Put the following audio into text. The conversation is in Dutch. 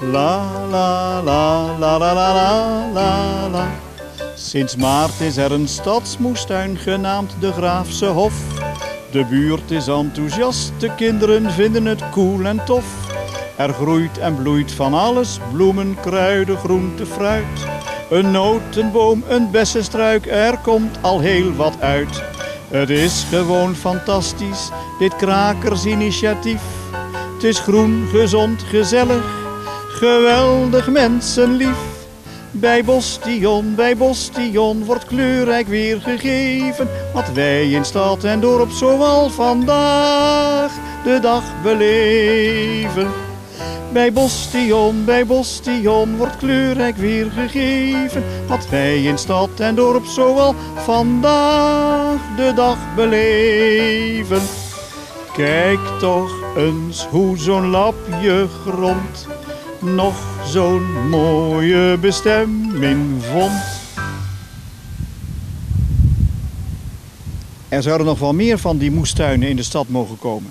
La la la la la la la la Sinds maart is er een stadsmoestuin genaamd de Graafse Hof. De buurt is enthousiast, de kinderen vinden het cool en tof. Er groeit en bloeit van alles, bloemen, kruiden, groente, fruit. Een notenboom, een bessenstruik, er komt al heel wat uit. Het is gewoon fantastisch, dit krakersinitiatief. Het is groen, gezond, gezellig geweldig mensenlief. Bij Bostion, bij Bostion wordt kleurrijk weer gegeven. Wat wij in stad en dorp zoal vandaag de dag beleven. Bij Bostion, bij Bostion wordt kleurrijk weer gegeven. Wat wij in stad en dorp zoal vandaag de dag beleven. Kijk toch eens hoe zo'n lapje grond nog zo'n mooie bestemming vond. Er zouden nog wel meer van die moestuinen in de stad mogen komen.